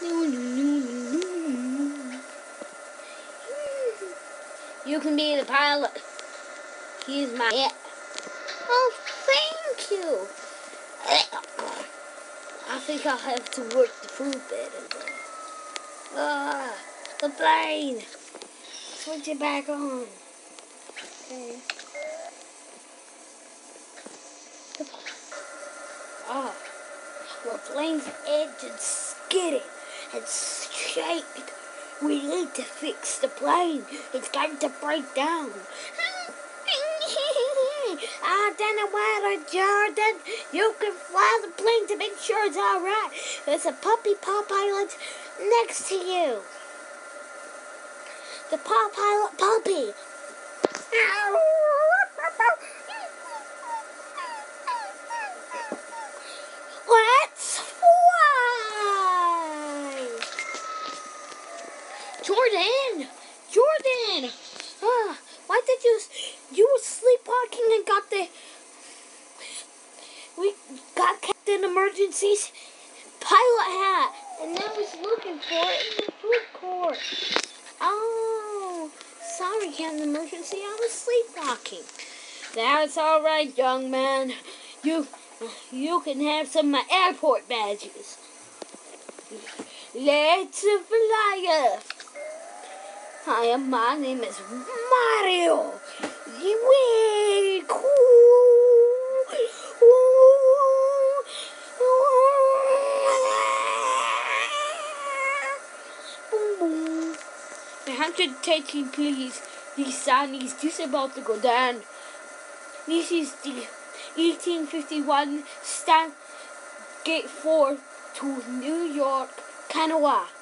You can be the pilot. He's my it. Oh, thank you. I think I'll have to work the food better. Ah, the plane. Switch it back on. Okay. Oh, the plane's edge is skidding and shaped. We need to fix the plane. It's going to break down. I don't know where uh, Jordan. You can fly the plane to make sure it's all right. There's a puppy paw pilot next to you. The paw pilot puppy. Let's Jordan! Jordan! Uh, why did you... You were sleepwalking and got the... We got Captain Emergency's pilot hat. And I was looking for it in the food court. Oh, sorry, Captain Emergency. I was sleepwalking. That's all right, young man. You you can have some of my airport badges. Let's fly Hi, my name is Mario. Way cool. Boom, boom. I have to take you, please. These sunnies just about to go down. This is the 1851 Stan Gate 4 to New York, Kanawha.